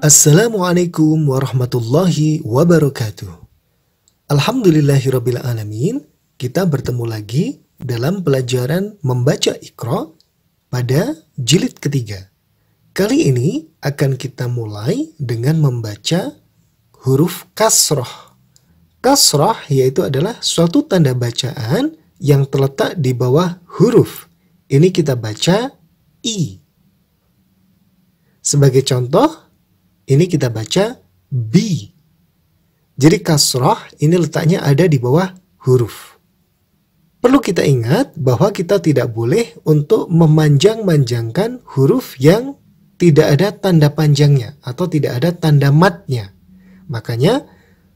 Assalamualaikum warahmatullahi wabarakatuh. Alhamdulillahirrabbilalamin, kita bertemu lagi dalam pelajaran membaca Iqra pada jilid ketiga. Kali ini akan kita mulai dengan membaca huruf kasroh. Kasroh yaitu adalah suatu tanda bacaan yang terletak di bawah huruf. Ini kita baca I. Sebagai contoh, ini kita baca B. Jadi kasroh ini letaknya ada di bawah huruf. Perlu kita ingat bahwa kita tidak boleh untuk memanjang-manjangkan huruf yang tidak ada tanda panjangnya atau tidak ada tanda matnya. Makanya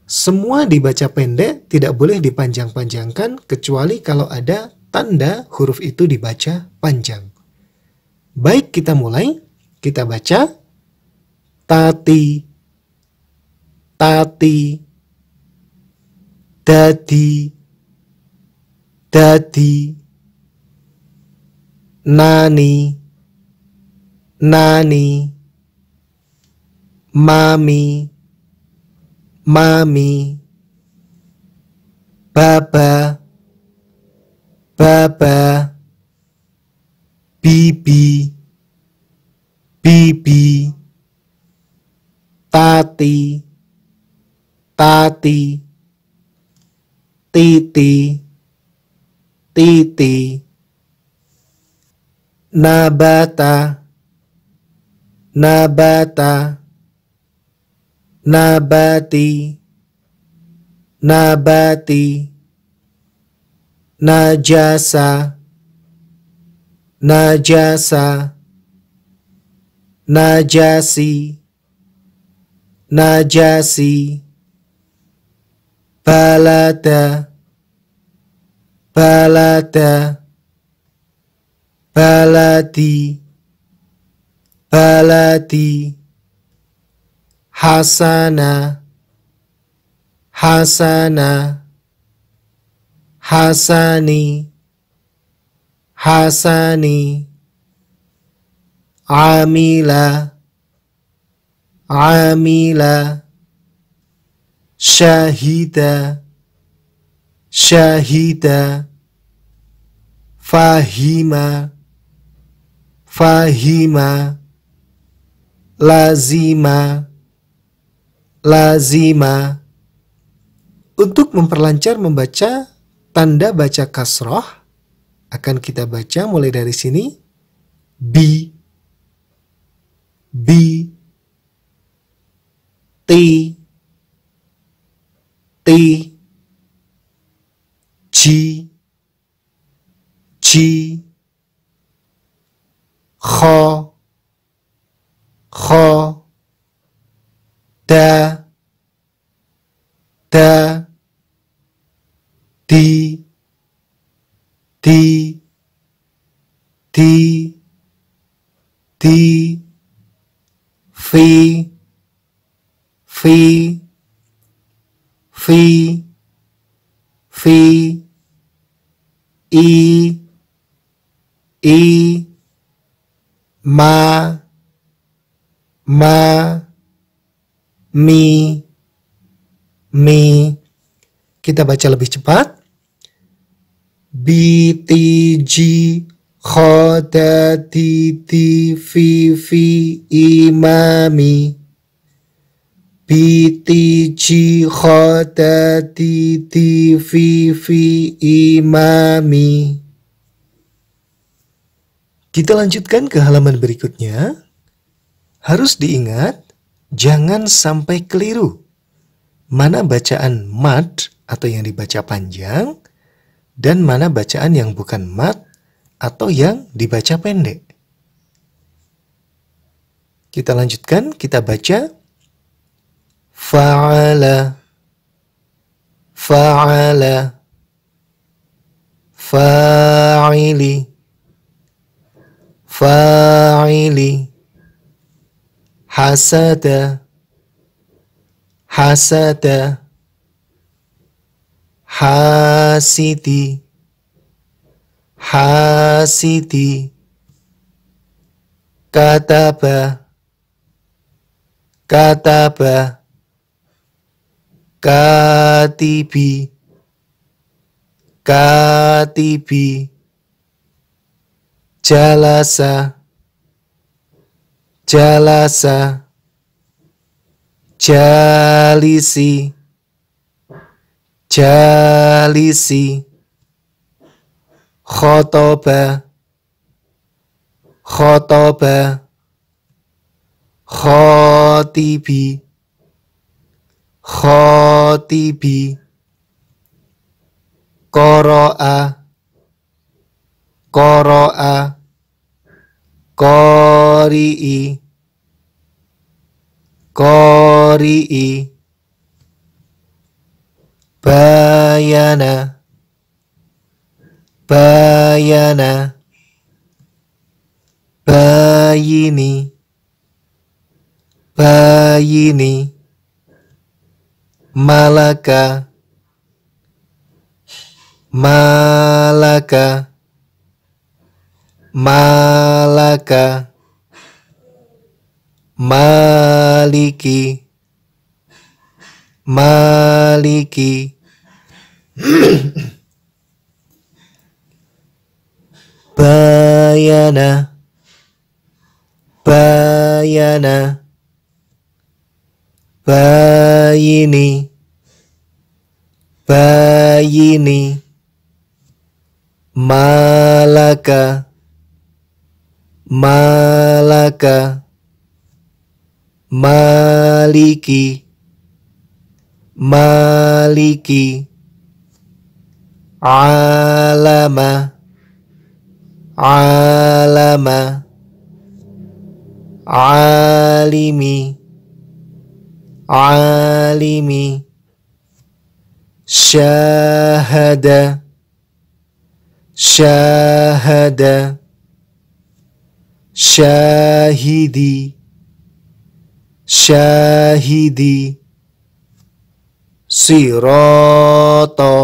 semua dibaca pendek tidak boleh dipanjang-panjangkan kecuali kalau ada tanda huruf itu dibaca panjang. Baik kita mulai, kita baca tati, tati, dadi, dadi, nani, nani, mami, mami, baba, baba, bibi, bibi tati, tati, titi, titi, nabata, nabata, nabati, nabati, najasa, najasa, najasi najasi balada balada baladi baladi hasana hasana hasani hasani amila amila syahida syahida fahima fahima lazima lazima untuk memperlancar membaca tanda baca kasroh akan kita baca mulai dari sini. Bi. Bi D di g g h a h D D D D F fi fi fi i i ma ma mi mi. Kita baca lebih cepat. B t g khodati fi fi imami BTG khodati TV imami Kita lanjutkan ke halaman berikutnya. Harus diingat, jangan sampai keliru. Mana bacaan mat atau yang dibaca panjang, dan mana bacaan yang bukan mat atau yang dibaca pendek. Kita lanjutkan, kita baca فعل فعل فاعل فاعل حسد حسد حاسد حاسد كتب kataba katibi katibi jalasa. Jalasa. Jalisi. Jalisi. Khotoba. Khotoba. Khotibi khotibi. Koro'a koro'a kori'i kori'i bayana. Bayana. Bayini. Bayini malaka. Malaka. Malaka. Maliki. Maliki. Bayana bayana bayini. Bayini. Malaka. Malaka. Maliki. Maliki. Alama. Alama. Alimi alimi syahada syahada syahidi syahidi siroto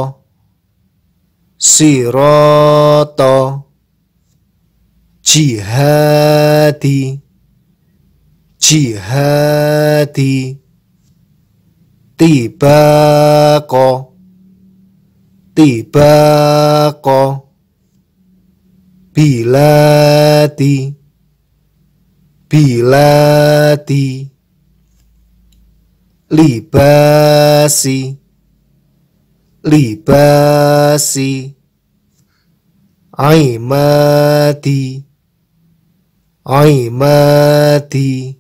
siroto jihadi jihadi tibako tibako bilati. Bilati. Libasi. Libasi. Aimati. Aimati.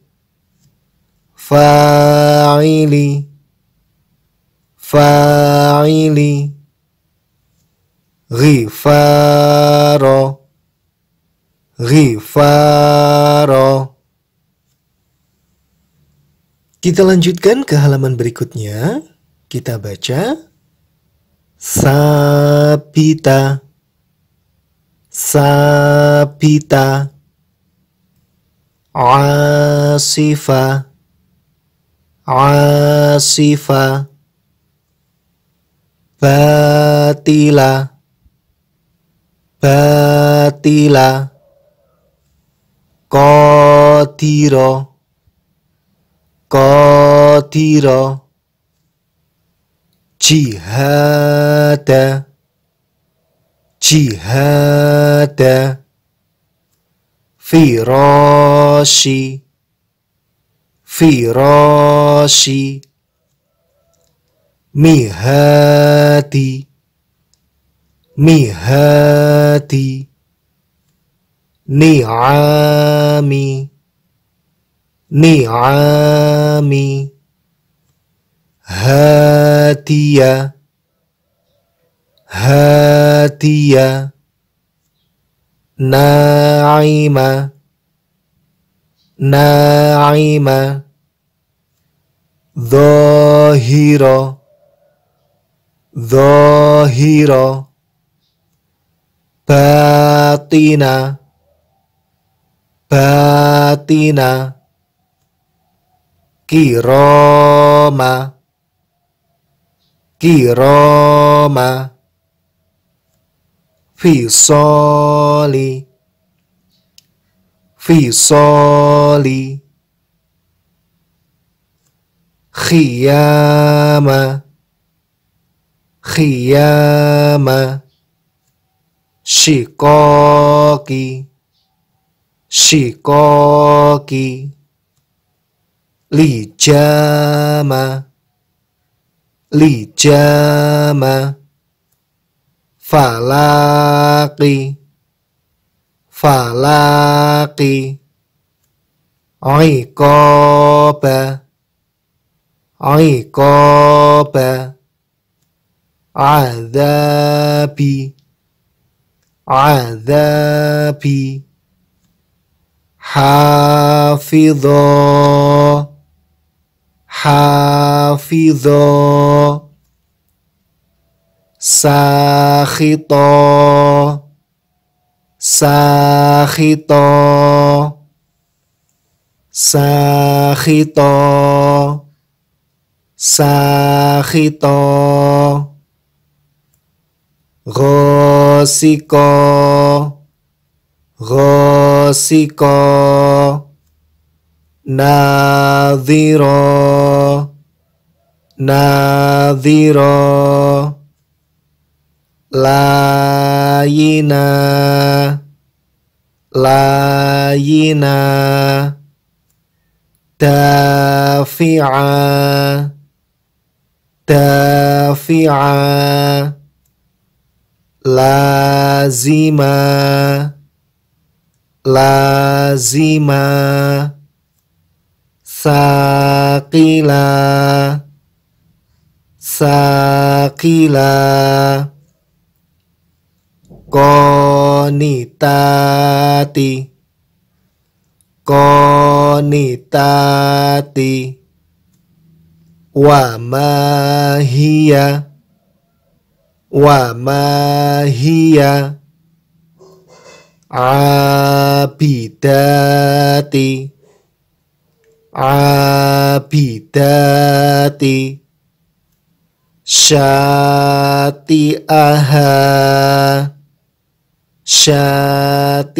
Fa'ili fa'ili ghifaro ghifaro Kita lanjutkan ke halaman berikutnya. Kita baca Sabita Sabita Asifa Asifa Batila. Batila. Qadira Qadira Jihada. Jihada. Firashi Firashi ميهاتي ميهاتي نعامي نعامي هاتية هاتية ناعمة ناعمة ظاهرة. Zahira Batina Batina Kiroma Kiroma Fisoli Fisoli khiyama khiyama shikoki shikoki lijama lijama falaki falaki iqaba iqaba عذابي. عذابي. حافظا. حافظا. ساخطا. ساخطا. ساخطا. ساخطا. Rosiko. Rosiko. Nadhiro Nadhiro Layina. Layina. Dafi'a. Dafi'a lazima. Lazima. Sakila sakila konitati konitati wa mahia wa ma hiya abidati. Abidati syati'aha. Syati'aha